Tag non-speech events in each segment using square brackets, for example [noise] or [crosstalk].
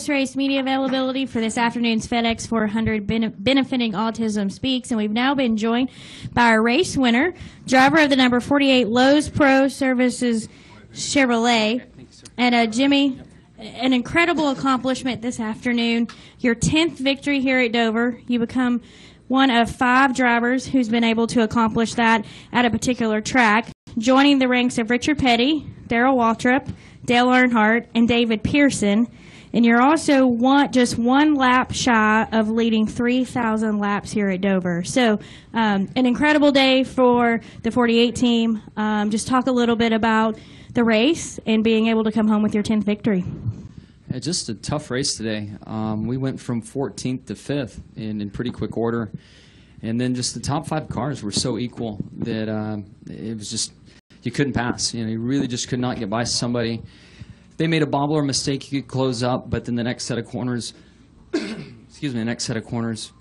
post-race media availability for this afternoon's FedEx 400 bene- benefiting Autism Speaks, and we've now been joined by our race winner, driver of the number 48 Lowe's Pro Services Chevrolet, and uh, Jimmie. An incredible accomplishment this afternoon. Your 10th victory here at Dover. You become one of five drivers who's been able to accomplish that at a particular track, joining the ranks of Richard Petty, Darrell Waltrip, Dale Earnhardt, and David Pearson. And you're also one, just one lap shy of leading 3,000 laps here at Dover. So, um, an incredible day for the 48 team. Um, just talk a little bit about the race and being able to come home with your 10th victory. Yeah, just a tough race today. Um, we went from 14th to 5th in, in pretty quick order. And then just the top five cars were so equal that um, it was just, you couldn't pass. You know, you really just could not get by somebody. They made a bobbler mistake, you could close up, but then the next set of corners, [coughs] excuse me, the next set of corners,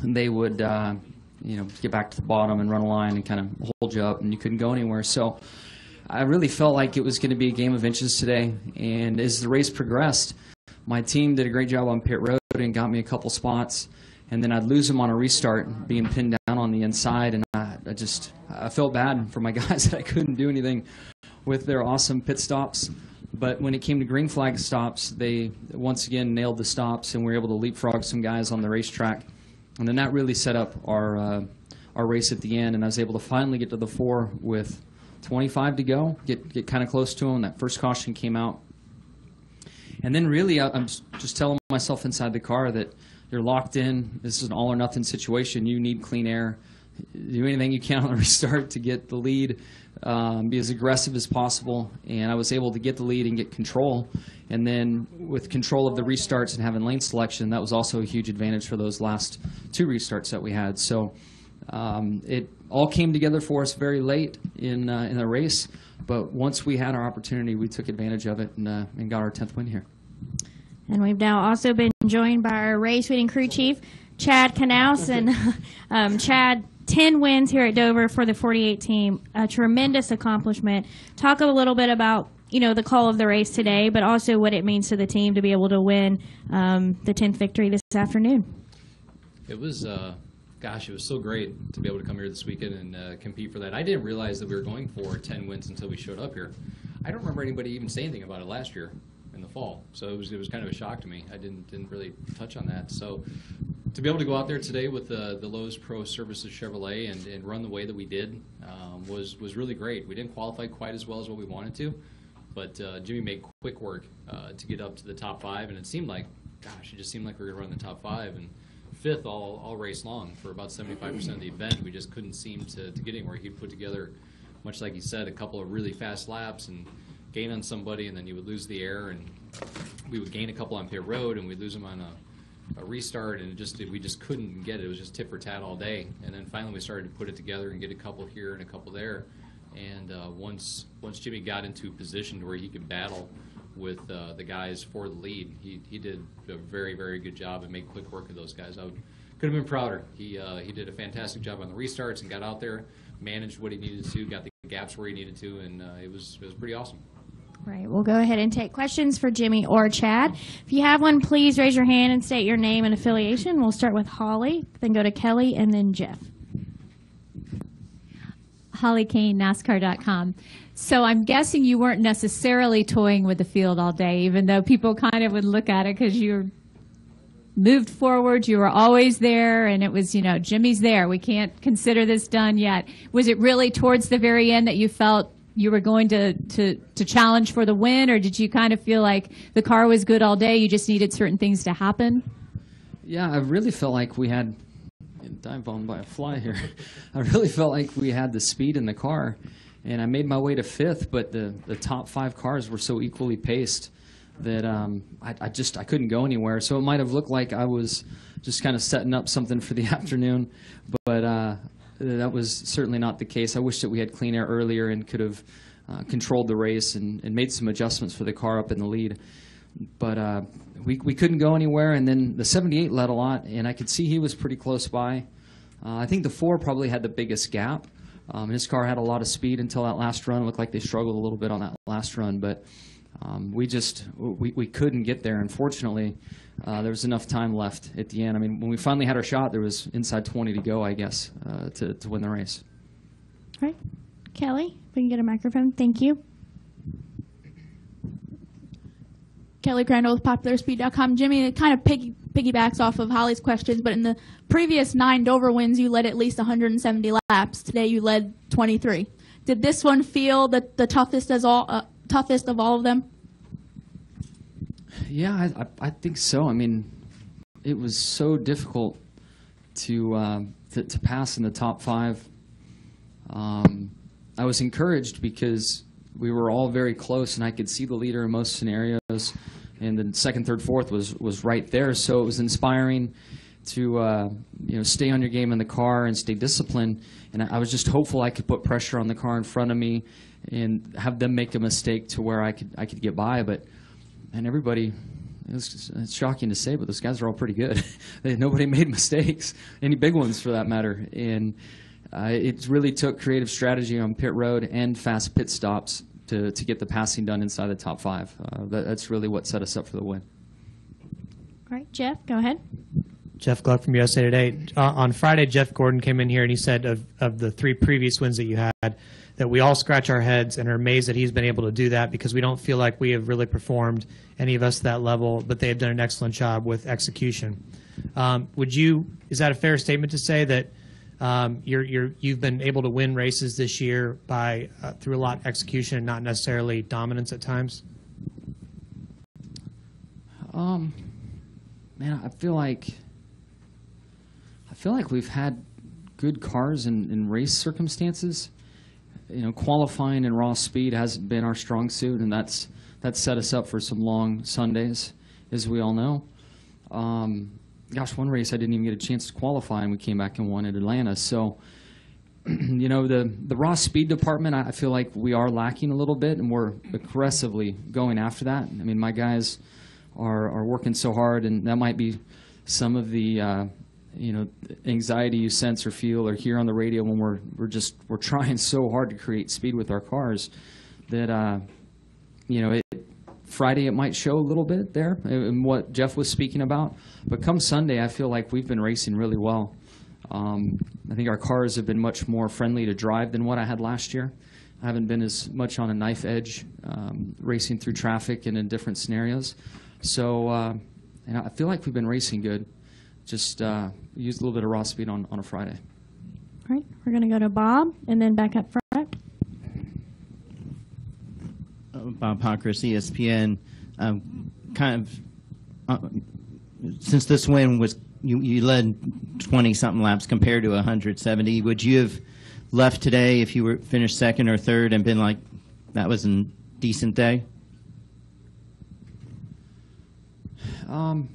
they would, uh, you know, get back to the bottom and run a line and kind of hold you up, and you couldn't go anywhere. So I really felt like it was going to be a game of inches today. And as the race progressed, my team did a great job on pit road and got me a couple spots. And then I'd lose them on a restart, being pinned down on the inside. And I, I just I felt bad for my [laughs] guys that I couldn't do anything with their awesome pit stops. But when it came to green flag stops, they once again nailed the stops and were able to leapfrog some guys on the racetrack. And then that really set up our uh, our race at the end. And I was able to finally get to the four with 25 to go, get, get kind of close to them. That first caution came out. And then really, I, I'm just telling myself inside the car that you're locked in. This is an all or nothing situation. You need clean air. Do anything you can on the restart to get the lead. Um, be as aggressive as possible. And I was able to get the lead and get control. And then with control of the restarts and having lane selection, that was also a huge advantage for those last two restarts that we had. So um, it all came together for us very late in uh, in the race, but once we had our opportunity, we took advantage of it and, uh, and got our 10th win here. And we've now also been joined by our race winning crew chief, Chad Knaus. And [laughs] um, Chad, 10 wins here at Dover for the 48 team, a tremendous accomplishment. Talk a little bit about you know the call of the race today, but also what it means to the team to be able to win um, the 10th victory this afternoon. It was uh, gosh, it was so great to be able to come here this weekend and uh, compete for that. I didn't realize that we were going for 10 wins until we showed up here. I don't remember anybody even saying anything about it last year in the fall, so it was it was kind of a shock to me. I didn't didn't really touch on that. So to be able to go out there today with the the Lowe's Pro Services Chevrolet and, and run the way that we did um, was was really great. We didn't qualify quite as well as what we wanted to, but uh, Jimmie made quick work uh, to get up to the top five, and it seemed like, gosh, it just seemed like we were going to run the top five and fifth all, all race long for about 75% of the event. We just couldn't seem to, to get anywhere. He'd put together, much like he said, a couple of really fast laps and gain on somebody, and then you would lose the air, and we would gain a couple on pit road, and we'd lose them on a, a restart, and it just we just couldn't get it. It was just tit for tat all day. And then finally we started to put it together and get a couple here and a couple there. And uh, once once Jimmie got into a position where he could battle with uh, the guys for the lead. He, he did a very, very good job and made quick work of those guys. I would, could have been prouder. He, uh, he did a fantastic job on the restarts and got out there, managed what he needed to, got the gaps where he needed to, and uh, it, was, it was pretty awesome. Right. We'll go ahead and take questions for Jimmie or Chad. If you have one, please raise your hand and state your name and affiliation. We'll start with Holly, then go to Kelly, and then Jeff. Holly Cain, NASCAR.com. So I'm guessing you weren't necessarily toying with the field all day, even though people kind of would look at it because you moved forward, you were always there, and it was, you know, Jimmie's there. We can't consider this done yet. Was it really towards the very end that you felt you were going to, to, to challenge for the win, or did you kind of feel like the car was good all day, you just needed certain things to happen? Yeah, I really felt like we had dive bombed by a fly here. [laughs] I really felt like we had the speed in the car and I made my way to fifth, but the, the top five cars were so equally paced that um, I, I, just I couldn't go anywhere. So it might have looked like I was just kind of setting up something for the [laughs] afternoon, but uh, that was certainly not the case. I wish that we had clean air earlier and could have uh, controlled the race and, and, made some adjustments for the car up in the lead. But uh, we, we couldn't go anywhere, and then the 78 led a lot, and I could see he was pretty close by. Uh, I think the four probably had the biggest gap. Um, his car had a lot of speed until that last run. It looked like they struggled a little bit on that last run, but um, we just we, we couldn't get there. Unfortunately, uh, there was enough time left at the end. I mean, when we finally had our shot, there was inside 20 to go, I guess, uh, to to win the race. All right. Kelly, if we can get a microphone. Thank you. Kelly Crandall with PopularSpeed.com. Jimmie, it kind of piggy, piggybacks off of Holly's questions, but in the previous nine Dover wins, you led at least 170 laps. Today, you led 23. Did this one feel the, the toughest as all uh, toughest of all of them? Yeah, I, I, think so. I mean, it was so difficult to uh, to, to pass in the top five. Um, I was encouraged because we were all very close, and I could see the leader in most scenarios. And the second, third, fourth was was right there, so it was inspiring to uh, you know stay on your game in the car and stay disciplined. And I, was just hopeful I could put pressure on the car in front of me and have them make a mistake to where I could I could get by. But and everybody. It was, it's shocking to say, but those guys are all pretty good. [laughs] Nobody [laughs] made mistakes, any big ones for that matter. And uh, it really took creative strategy on pit road and fast pit stops to, to get the passing done inside the top five. Uh, that, that's really what set us up for the win. All right, Jeff, go ahead. Jeff Gluck from USA Today. Uh, on Friday, Jeff Gordon came in here and he said of, of the three previous wins that you had, that we all scratch our heads and are amazed that he's been able to do that because we don't feel like we have really performed any of us to that level, but they have done an excellent job with execution. Um, would you? Is that a fair statement to say that um, you're, you're, you've been able to win races this year by uh, through a lot of execution and not necessarily dominance at times? Um, man, I feel like feel like we've had good cars in, in race circumstances. You know, qualifying and raw speed hasn't been our strong suit, and that's that's set us up for some long Sundays, as we all know. Um, gosh, one race I didn't even get a chance to qualify, and we came back and won at Atlanta. So, [clears throat] you know, the the raw speed department, I I feel like we are lacking a little bit, and we're aggressively going after that. I mean, my guys are are working so hard, and that might be some of the uh, you know anxiety you sense or feel or hear on the radio when we're we're just we're trying [laughs] so hard to create speed with our cars that uh, you know it, Friday it might show a little bit there and what Jeff was speaking about, but come Sunday I feel like we've been racing really well. Um, I think our cars have been much more friendly to drive than what I had last year. I haven't been as much on a knife edge um, racing through traffic and in different scenarios. So uh, and I feel like we've been racing good. Just uh, used a little bit of raw speed on, on a Friday. All right, we're going to go to Bob and then back up front. Uh, Bob Pockrass, ESPN. Um, kind of, uh, since this win was you, you led 20 something laps compared to 170, would you have left today if you were finished second or third and been like, that was a decent day? Um,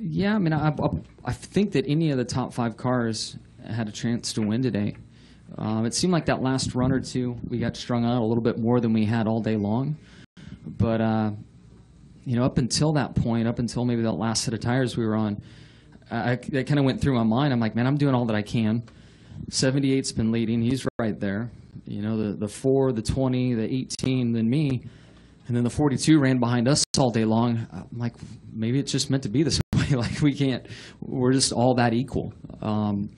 yeah, I mean, I, I, I think that any of the top five cars had a chance to win today. Um, it seemed like that last run or two, we got strung out a little bit more than we had all day long. But, uh, you know, up until that point, up until maybe that last set of tires we were on, I, that kind of went through my mind. I'm like, man, I'm doing all that I can. 78's been leading. He's right there. You know, the, the 4, the 20, the 18, then me. And then the 42 ran behind us all day long. I'm like, maybe it's just meant to be this. [laughs] like, we can't, we're just all that equal. Um,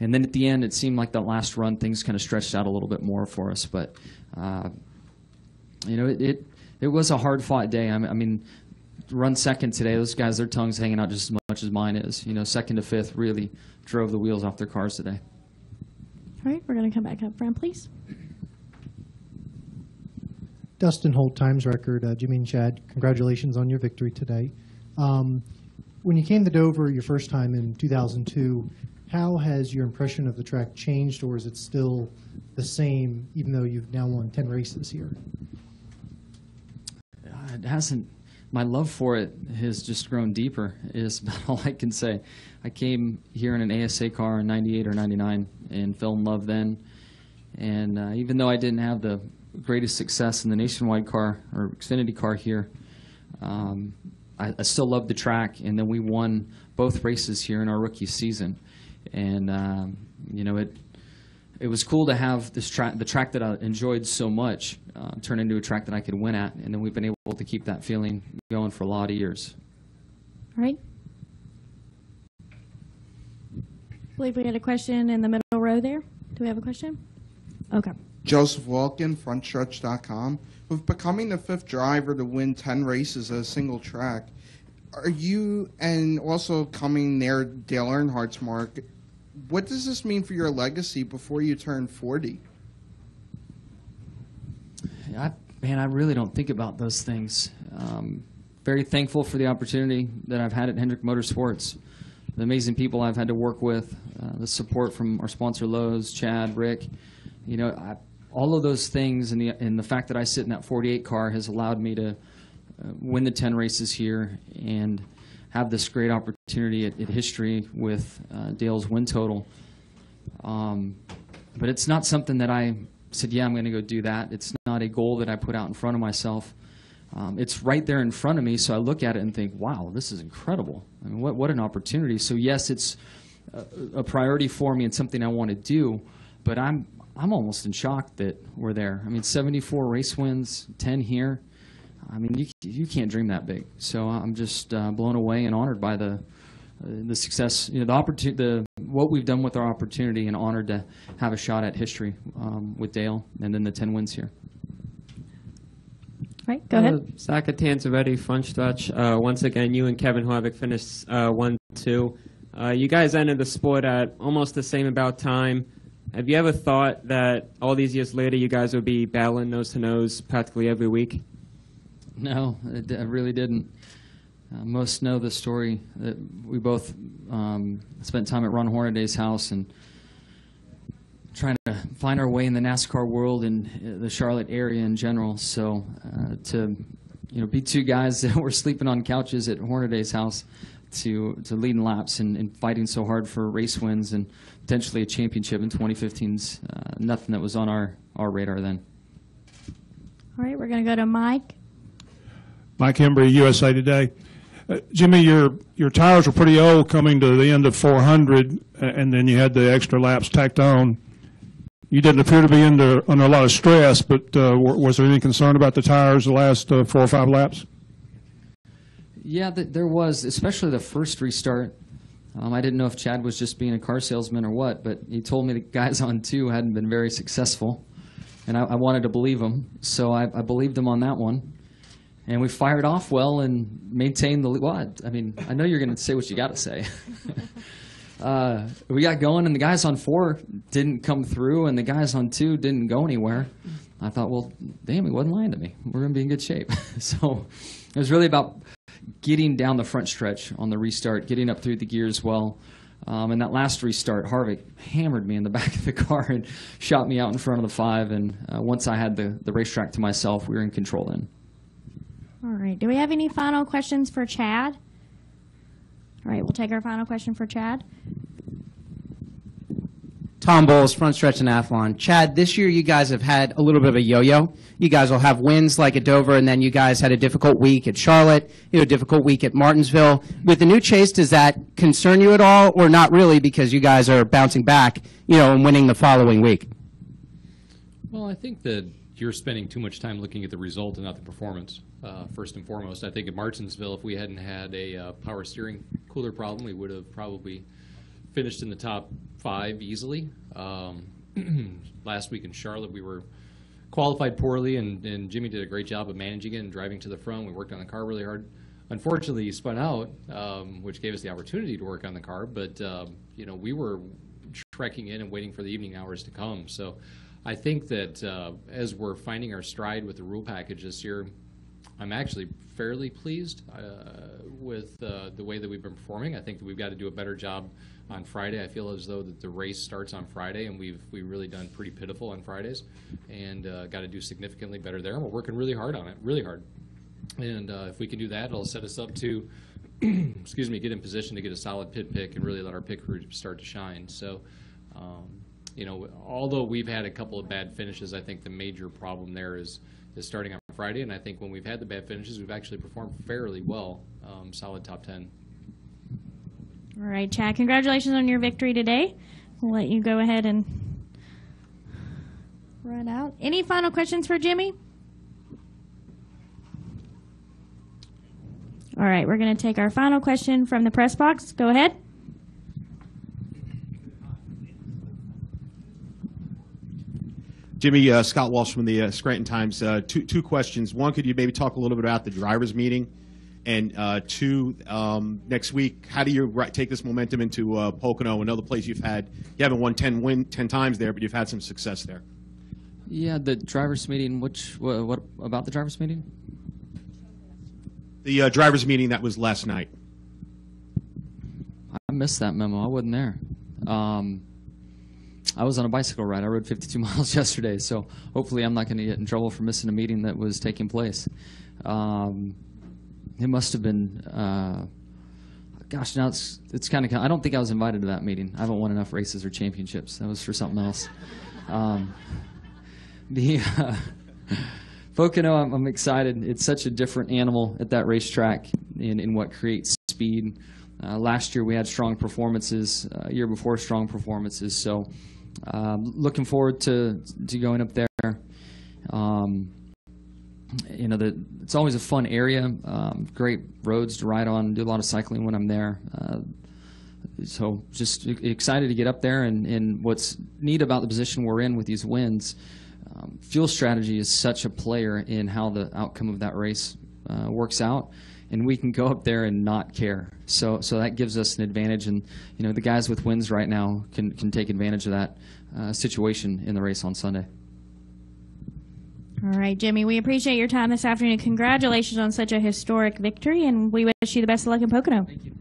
and then at the end, it seemed like that last run, things kind of stretched out a little bit more for us. But, uh, you know, it, it, it was a hard fought day. I mean, I mean, run second today, those guys, their tongues hanging out just as much as mine is. You know, second to fifth really drove the wheels off their cars today. All right, we're going to come back up front, please. Dustin Holt, Times Record. Uh, Jimmie and Chad, congratulations on your victory today. Um, when you came to Dover your first time in 2002, how has your impression of the track changed, or is it still the same, even though you've now won 10 races here? Uh, it hasn't. My love for it has just grown deeper. Is [laughs] about all I can say. I came here in an ASA car in '98 or '99 and fell in love then. And uh, even though I didn't have the greatest success in the nationwide car or Xfinity car here, um, I, I still loved the track. And then we won both races here in our rookie season. And um, you know it it was cool to have this track, the track that I enjoyed so much, uh, turn into a track that I could win at, and then we've been able to keep that feeling going for a lot of years. All right. I believe we had a question in the middle row there. Do we have a question? Okay. Joseph Wolkin, frontstretch.com. With becoming the fifth driver to win 10 races at a single track, are you, and also coming near Dale Earnhardt's mark, what does this mean for your legacy before you turn 40? I, man, I really don't think about those things. Um, very thankful for the opportunity that I've had at Hendrick Motorsports, the amazing people I've had to work with, uh, the support from our sponsor Lowe's, Chad, Rick. You know, I, all of those things, and the and the fact that I sit in that 48 car has allowed me to uh, win the 10 races here and have this great opportunity at, at history with uh, Dale's win total. Um, but it's not something that I said, yeah, I'm going to go do that. It's not a goal that I put out in front of myself. Um, it's right there in front of me, so I look at it and think, wow, this is incredible. I mean, what, what an opportunity. So, yes, it's a, a priority for me and something I want to do, but I'm, I'm almost in shock that we're there. I mean, 74 race wins, 10 here. I mean, you, you can't dream that big. So I'm just uh, blown away and honored by the, uh, the success, you know, the opportunity, the what we've done with our opportunity, and honored to have a shot at history um, with Dale, and then the 10 wins here. All right. Go ahead. Uh, Saka Tanzaretti, front stretch. Uh, once again, you and Kevin Harvick finished uh, 1 2. Uh, you guys entered the sport at almost the same about time. Have you ever thought that all these years later you guys would be battling nose to nose practically every week? No, I really didn't. Uh, most know the story that we both um, spent time at Ron Hornaday's house and trying to find our way in the NASCAR world and uh, the Charlotte area in general. So uh, to you know be two guys [laughs] that were sleeping on couches at Hornaday's house to to leading laps and, and fighting so hard for race wins and potentially a championship in 2015's uh, nothing that was on our, our radar then. All right. We're going to go to Mike. Mike Hembree, USA Today. Uh, Jimmie, your your tires were pretty old coming to the end of 400, uh, and then you had the extra laps tacked on. You didn't appear to be under under a lot of stress, but uh, w- was there any concern about the tires the last uh, four or five laps? Yeah, th- there was, especially the first restart. Um, I didn't know if Chad was just being a car salesman or what, but he told me the guys on two hadn't been very successful, and I, I wanted to believe him, so I, I believed him on that one. And we fired off well and maintained the lead. Well, I, I mean, I know you're going to say what you got to say. [laughs] uh, we got going, and the guys on four didn't come through, and the guys on two didn't go anywhere. I thought, well, damn, he wasn't lying to me. We're going to be in good shape. [laughs] so it was really about getting down the front stretch on the restart, getting up through the gears well. Um, and that last restart, Harvick hammered me in the [laughs] back of the car and shot me out in front of the five. And uh, once I had the, the racetrack to myself, we were in control then. All right. Do we have any final questions for Chad? All right. We'll take our final question for Chad. Tom Bowles, front stretch and Athlon. Chad, this year you guys have had a little bit of a yo-yo. You guys will have wins like at Dover, and then you guys had a difficult week at Charlotte, you know, a difficult week at Martinsville. With the new chase, does that concern you at all, or not really, because you guys are bouncing back, you know, and winning the following week? Well, I think that you're spending too much time looking at the result and not the performance. Uh, first and foremost, I think at Martinsville, if we hadn't had a uh, power steering cooler problem, we would have probably finished in the top five easily. Um, [clears throat] last week in Charlotte, we were qualified poorly, and, and Jimmie did a great job of managing it and driving to the front. We worked on the car really hard. Unfortunately, he spun out, um, which gave us the opportunity to work on the car. But um, you know, we were trekking in and waiting for the evening hours to come. So, I think that uh, as we're finding our stride with the rule package this year, I'm actually fairly pleased uh, with uh, the way that we've been performing. I think that we've got to do a better job on Friday. I feel as though that the race starts on Friday, and we've we've really done pretty pitiful on Fridays, and uh, got to do significantly better there. We're working really hard on it, really hard. And uh, if we can do that, it'll set us up to, [clears throat] excuse me, get in position to get a solid pit pick and really let our pit crew start to shine. So. Um, you know, although we've had a couple of bad finishes, I think the major problem there is is starting on Friday. And I think when we've had the bad finishes, we've actually performed fairly well, um, solid top ten. All right, Chad. Congratulations on your victory today. We'll let you go ahead and run out. Any final questions for Jimmie? All right, we're going to take our final question from the press box. Go ahead. Jimmie, uh, Scott Walsh from the uh, Scranton Times. Uh, two, two questions. One, could you maybe talk a little bit about the drivers' meeting? And uh, two, um, next week, how do you take this momentum into uh, Pocono, another place you've had? You haven't won 10, win, 10 times there, but you've had some success there. Yeah, the drivers' meeting. Which what, what about the drivers' meeting? The uh, drivers' meeting that was last night. I missed that memo. I wasn't there. Um, I was on a bicycle ride. I rode 52 [laughs] miles yesterday, so hopefully I'm not going to get in trouble for missing a meeting that was taking place. Um, it must have been. Uh, gosh, now it's it's kind of. I don't think I was invited to that meeting. I haven't won enough races or championships. That was for something else. Um, [laughs] the uh, Pocono, I'm, I'm excited. It's such a different animal at that racetrack in, in what creates speed. Uh, last year we had strong performances. Uh, year before strong performances. So um, looking forward to to going up there. Um, you know, the, it's always a fun area. Um, great roads to ride on. Do a lot of cycling when I'm there. Uh, so just excited to get up there. And, and what's neat about the position we're in with these wins, um, fuel strategy is such a player in how the outcome of that race uh, works out. And we can go up there and not care. So, so that gives us an advantage. And you know, the guys with wins right now can can take advantage of that uh, situation in the race on Sunday. All right, Jimmie, we appreciate your time this afternoon. Congratulations on such a historic victory, and we wish you the best of luck in Pocono. Thank you.